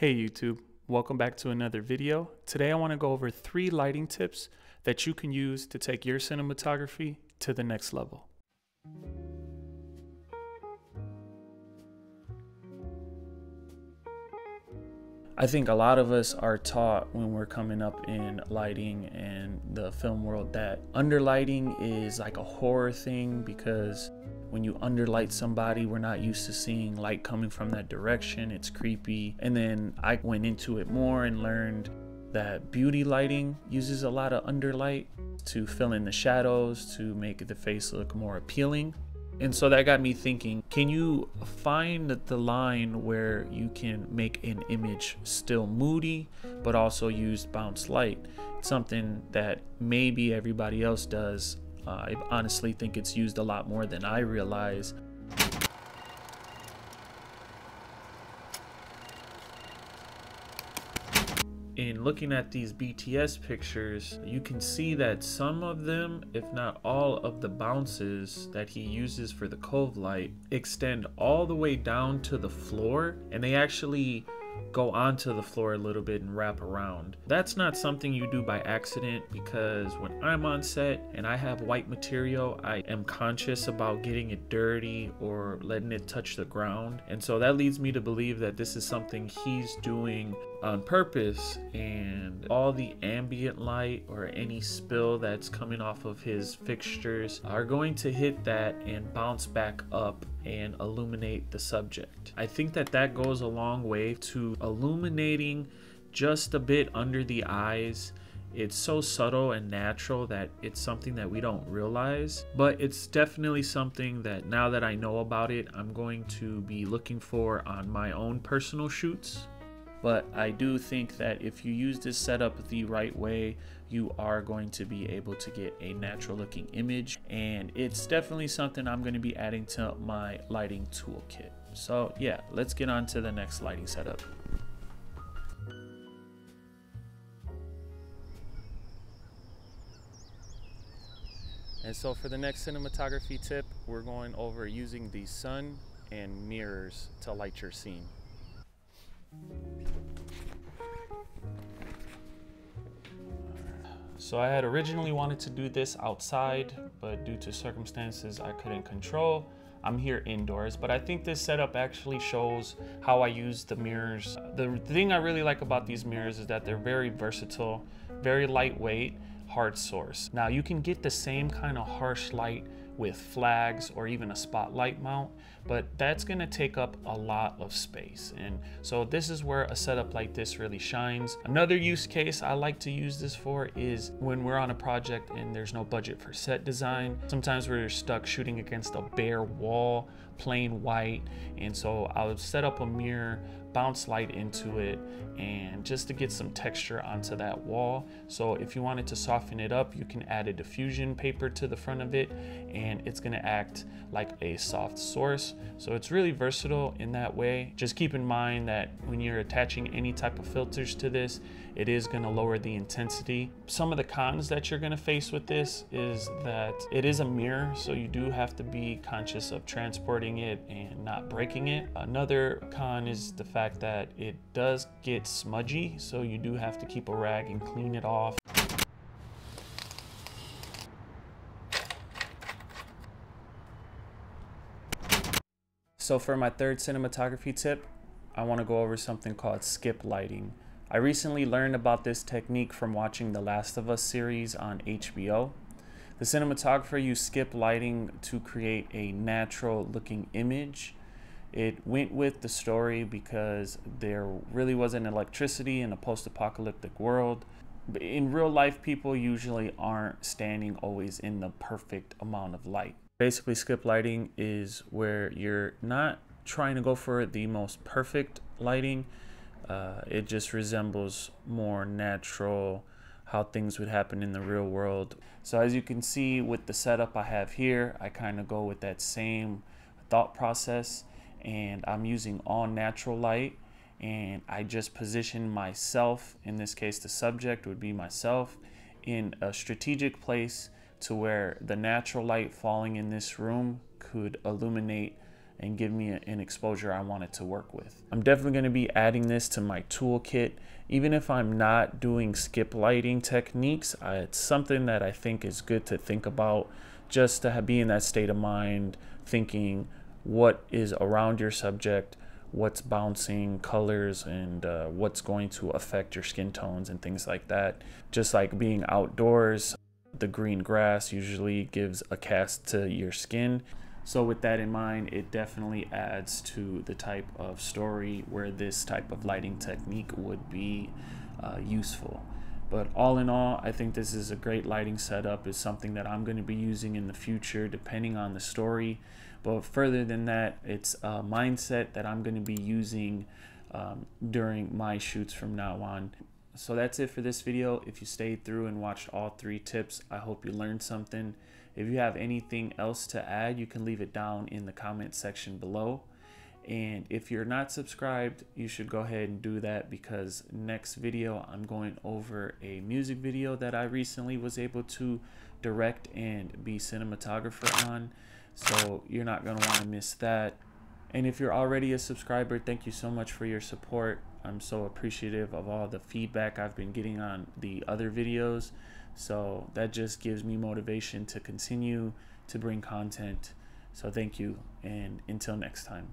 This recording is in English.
Hey YouTube, welcome back to another video. Today I want to go over three lighting tips that you can use to take your cinematography to the next level. I think a lot of us are taught when we're coming up in lighting and the film world that underlighting is like a horror thing because when you underlight somebody, we're not used to seeing light coming from that direction. It's creepy. And then I went into it more and learned that beauty lighting uses a lot of underlight to fill in the shadows to make the face look more appealing. And so that got me thinking, can you find the line where you can make an image still moody, but also use bounce light? Something that maybe everybody else does. Uh, I honestly think it's used a lot more than I realize. in looking at these BTS pictures, you can see that some of them, if not all of the bounces that he uses for the cove light, extend all the way down to the floor and they actually go onto the floor a little bit and wrap around. That's not something you do by accident because when I'm on set and I have white material, I am conscious about getting it dirty or letting it touch the ground. And so that leads me to believe that this is something he's doing on purpose and all the ambient light or any spill that's coming off of his fixtures are going to hit that and bounce back up and illuminate the subject. I think that that goes a long way to illuminating just a bit under the eyes. It's so subtle and natural that it's something that we don't realize, but it's definitely something that now that I know about it, I'm going to be looking for on my own personal shoots but I do think that if you use this setup the right way, you are going to be able to get a natural looking image. And it's definitely something I'm going to be adding to my lighting toolkit. So yeah, let's get on to the next lighting setup. And so for the next cinematography tip, we're going over using the sun and mirrors to light your scene. So I had originally wanted to do this outside, but due to circumstances I couldn't control, I'm here indoors. But I think this setup actually shows how I use the mirrors. The thing I really like about these mirrors is that they're very versatile, very lightweight, hard source. Now you can get the same kind of harsh light with flags or even a spotlight mount, but that's gonna take up a lot of space. And so this is where a setup like this really shines. Another use case I like to use this for is when we're on a project and there's no budget for set design. Sometimes we're stuck shooting against a bare wall, plain white. And so I'll set up a mirror bounce light into it and just to get some texture onto that wall. So if you wanted to soften it up, you can add a diffusion paper to the front of it and it's gonna act like a soft source. So it's really versatile in that way. Just keep in mind that when you're attaching any type of filters to this, it is gonna lower the intensity. Some of the cons that you're gonna face with this is that it is a mirror, so you do have to be conscious of transporting it and not breaking it. Another con is the fact that it does get smudgy, so you do have to keep a rag and clean it off. So for my third cinematography tip, I want to go over something called skip lighting. I recently learned about this technique from watching the Last of Us series on HBO. The cinematographer used skip lighting to create a natural looking image. It went with the story because there really wasn't electricity in a post-apocalyptic world. In real life, people usually aren't standing always in the perfect amount of light. Basically, skip lighting is where you're not trying to go for the most perfect lighting, uh, it just resembles more natural how things would happen in the real world. So as you can see with the setup I have here, I kind of go with that same thought process and I'm using all natural light and I just position myself, in this case the subject would be myself, in a strategic place to where the natural light falling in this room could illuminate and give me an exposure I wanted to work with. I'm definitely going to be adding this to my toolkit. Even if I'm not doing skip lighting techniques, it's something that I think is good to think about just to be in that state of mind, thinking what is around your subject, what's bouncing, colors, and uh, what's going to affect your skin tones and things like that. Just like being outdoors, the green grass usually gives a cast to your skin. So with that in mind, it definitely adds to the type of story where this type of lighting technique would be uh, useful. But all in all, I think this is a great lighting setup. Is something that I'm going to be using in the future, depending on the story. But further than that, it's a mindset that I'm going to be using um, during my shoots from now on. So that's it for this video. If you stayed through and watched all three tips, I hope you learned something. If you have anything else to add, you can leave it down in the comment section below. And if you're not subscribed, you should go ahead and do that because next video I'm going over a music video that I recently was able to direct and be cinematographer on. So you're not going to want to miss that. And if you're already a subscriber, thank you so much for your support. I'm so appreciative of all the feedback I've been getting on the other videos. So that just gives me motivation to continue to bring content. So thank you and until next time.